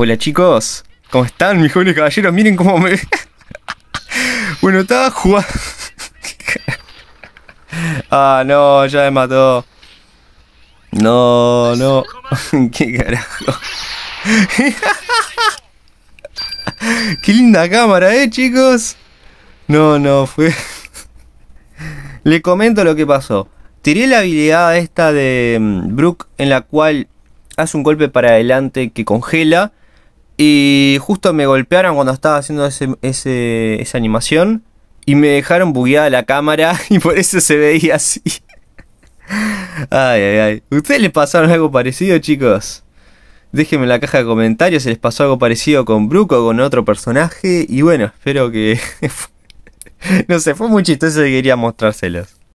Hola chicos, ¿cómo están mis jóvenes caballeros? Miren cómo me... bueno, estaba jugando... ah, no, ya me mató. No, no. ¿Qué carajo? Qué linda cámara, eh, chicos. No, no, fue... Le comento lo que pasó. Tiré la habilidad esta de mm, Brook en la cual hace un golpe para adelante que congela. Y justo me golpearon cuando estaba haciendo ese, esa animación. Y me dejaron bugueada la cámara y por eso se veía así. ay, ay, ay. ¿Ustedes les pasaron algo parecido, chicos? Déjenme en la caja de comentarios si les pasó algo parecido con Brook o con otro personaje. Y bueno, espero que... no sé, fue muy chistoso y quería mostrárselos.